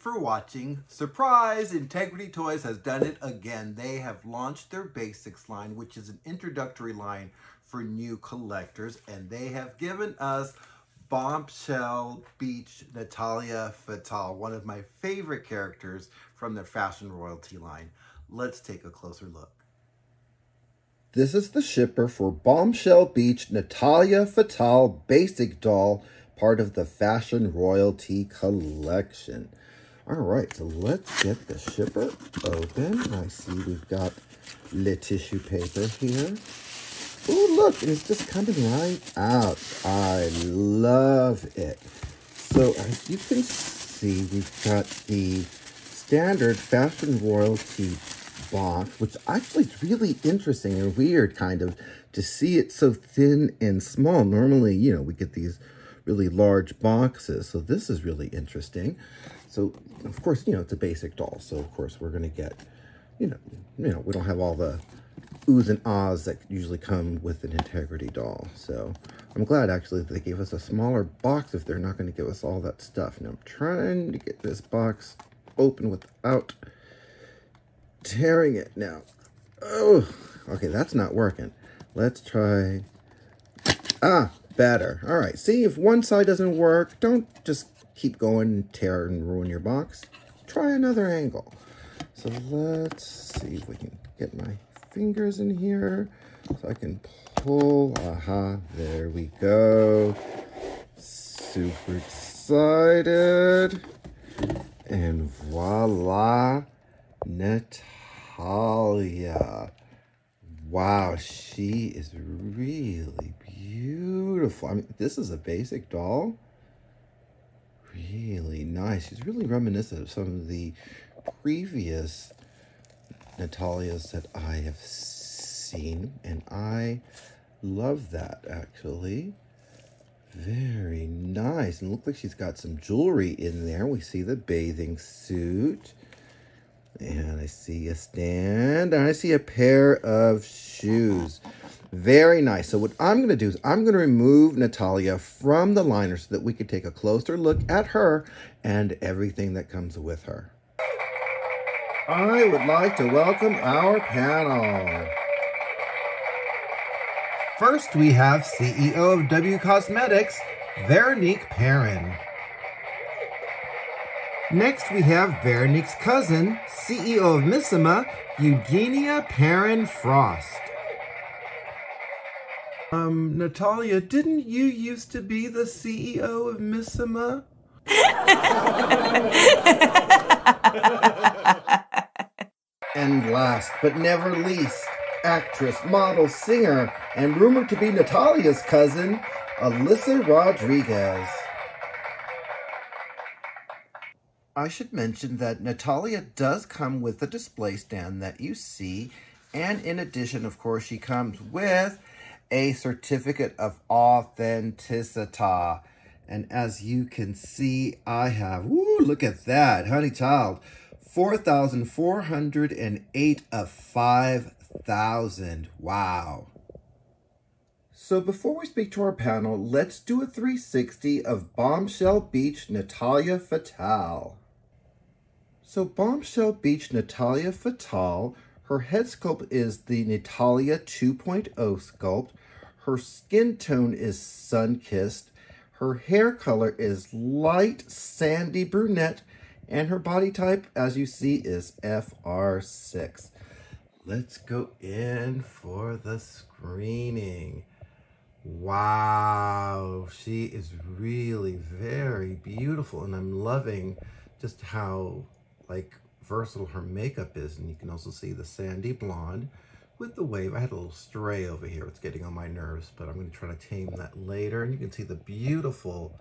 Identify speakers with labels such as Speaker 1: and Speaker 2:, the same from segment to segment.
Speaker 1: for watching. Surprise! Integrity Toys has done it again. They have launched their basics line, which is an introductory line for new collectors, and they have given us Bombshell Beach Natalia Fatale, one of my favorite characters from their fashion royalty line. Let's take a closer look.
Speaker 2: This is the shipper for Bombshell Beach Natalia Fatale Basic Doll part of the Fashion Royalty Collection. All right, so let's get the shipper open. I see we've got the tissue paper here. Oh, look, it's just coming right out. I love it. So as you can see, we've got the standard Fashion Royalty box, which actually is really interesting and weird, kind of, to see it so thin and small. Normally, you know, we get these really large boxes. So this is really interesting. So, of course, you know, it's a basic doll. So, of course, we're going to get, you know, you know, we don't have all the oohs and ahs that usually come with an integrity doll. So I'm glad actually that they gave us a smaller box if they're not going to give us all that stuff. Now I'm trying to get this box open without tearing it now. Oh, okay, that's not working. Let's try. Ah, better. All right, see, if one side doesn't work, don't just keep going and tear and ruin your box. Try another angle. So let's see if we can get my fingers in here so I can pull. Aha, there we go. Super excited. And voila, Natalia. Wow, she is really beautiful. I mean, this is a basic doll. Really nice. She's really reminiscent of some of the previous Natalias that I have seen. And I love that, actually. Very nice. And look like she's got some jewelry in there. We see the bathing suit. And I see a stand. And I see a pair of shoes. Very nice. So what I'm going to do is I'm going to remove Natalia from the liner so that we can take a closer look at her and everything that comes with her. I would like to welcome our panel.
Speaker 1: First, we have CEO of W Cosmetics, Veronique Perrin. Next, we have Veronique's cousin, CEO of Missima, Eugenia Perrin Frost. Um, Natalia, didn't you used to be the CEO of Missima?
Speaker 2: and last but never least, actress, model, singer, and rumored to be Natalia's cousin, Alysa Rodriguez. I should mention that Natalia does come with a display stand that you see, and in addition, of course, she comes with a certificate of authenticity. And as you can see, I have, woo, look at that, honey child, 4,408 of 5,000. Wow. So before we speak to our panel, let's do a 360 of Bombshell Beach Natalia Fatale. So Bombshell Beach Natalia Fatale, her head sculpt is the Natalia 2.0 sculpt. Her skin tone is sun-kissed. Her hair color is light sandy brunette. And her body type, as you see, is FR6. Let's go in for the screening. Wow, she is really very beautiful. And I'm loving just how, like, versatile her makeup is. And you can also see the sandy blonde with the wave. I had a little stray over here. It's getting on my nerves, but I'm going to try to tame that later. And you can see the beautiful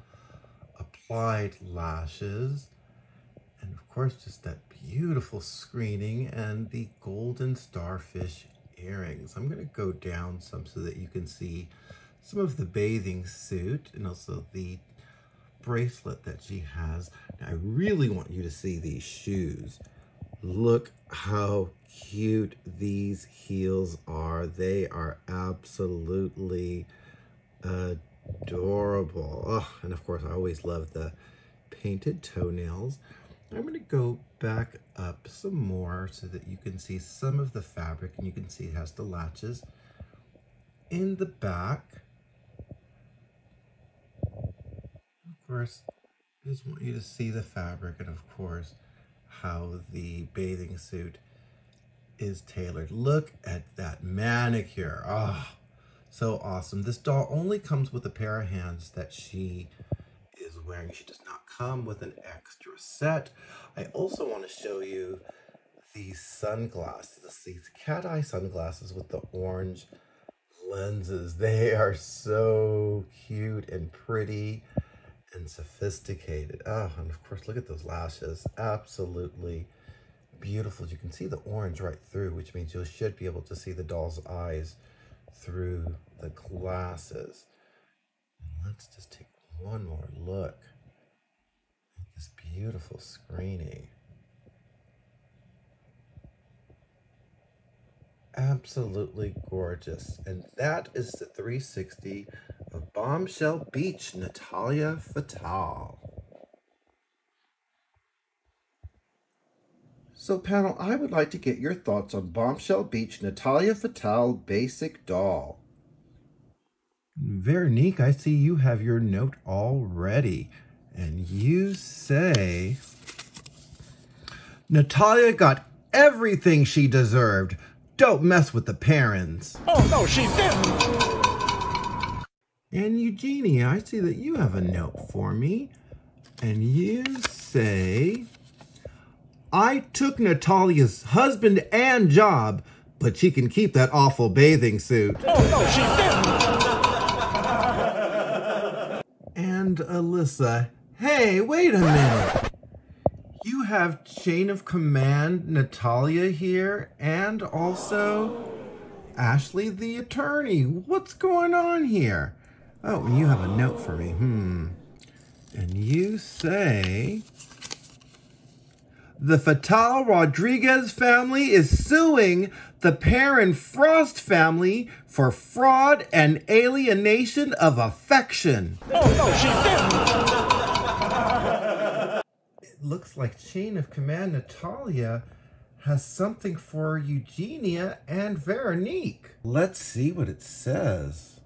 Speaker 2: applied lashes. And of course, just that beautiful screening and the golden starfish earrings. I'm going to go down some so that you can see some of the bathing suit and also the bracelet that she has. Now, I really want you to see these shoes. Look how cute these heels are. They are absolutely adorable. Oh, and of course, I always love the
Speaker 1: painted toenails. I'm going to go back up some more so that you can see some of the fabric and you can see it has the latches in the back. Of course, I just want you to see the fabric and of course how the bathing suit is tailored. Look at that manicure. Oh, so awesome. This doll only comes with a pair of hands that she is wearing. She does not come with an extra set. I also want to show you these sunglasses, these cat eye sunglasses with the orange lenses. They are so cute and pretty and sophisticated. Oh, and of course, look at those lashes. Absolutely beautiful. You can see the orange right through, which means you should be able to see the doll's eyes through the glasses. let's just take one more look at this beautiful screening. Absolutely gorgeous. And that is the 360 of Bombshell Beach, Natalia Fatale. So panel, I would like to get your thoughts on Bombshell Beach Natalia Fatale Basic Doll. Veronique, I see you have your note already. And you say, Natalia got everything she deserved. Don't mess with the Perrins.
Speaker 3: Oh, no, she
Speaker 1: didn't. And Eugenia, I see that you have a note for me. And you say, I took Natalia's husband and job, but she can keep that awful bathing suit.
Speaker 3: Oh, no, she
Speaker 1: didn't. and Alysa, hey, wait a minute. Have Chain of Command Natalia here, and also Ashley the attorney. What's going on here? Oh, you have a note for me. Hmm. And you say the Fatale Rodriguez family is suing the Perrin Frost family for fraud and alienation of affection.
Speaker 3: Oh, no,
Speaker 1: she didn't. It looks like Chain of Command Natalia has something for Eugenia and Veronique. Let's see what it says.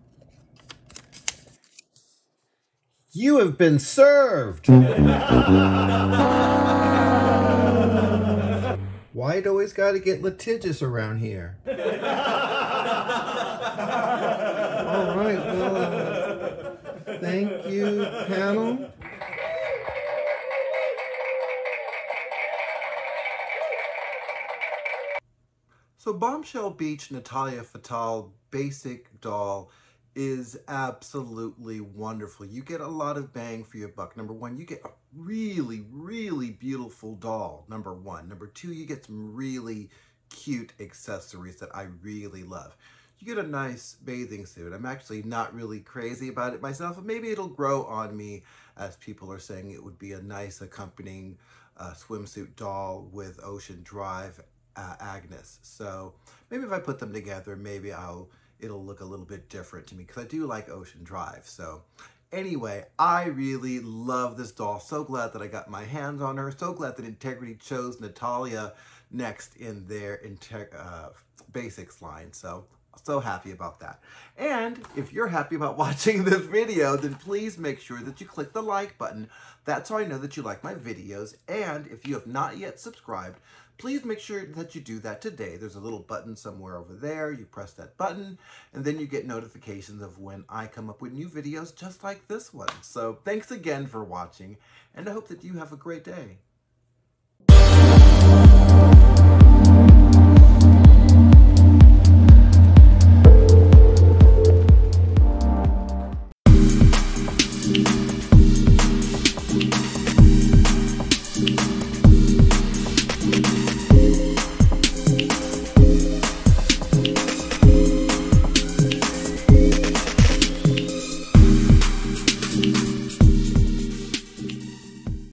Speaker 1: You have been served! Why it always got to get litigious around here? All right, well, So Bombshell Beach Natalia Fatale Basic Doll is absolutely wonderful. You get a lot of bang for your buck. Number one, you get a really, really beautiful doll, number one. Number two, you get some really cute accessories that I really love. You get a nice bathing suit. I'm actually not really crazy about it myself, but maybe it'll grow on me as people are saying it would be a nice accompanying uh, swimsuit doll with Ocean Drive uh, Agnes. So maybe if I put them together, maybe I'll it'll look a little bit different to me because I do like Ocean Drive. So anyway, I really love this doll. So glad that I got my hands on her. So glad that Integrity chose Natalia next in their uh, basics line. So so happy about that. And if you're happy about watching this video, then please make sure that you click the like button. That's how I know that you like my videos. And if you have not yet subscribed, please make sure that you do that today. There's a little button somewhere over there. You press that button and then you get notifications of when I come up with new videos just like this one. So thanks again for watching and I hope that you have a great day.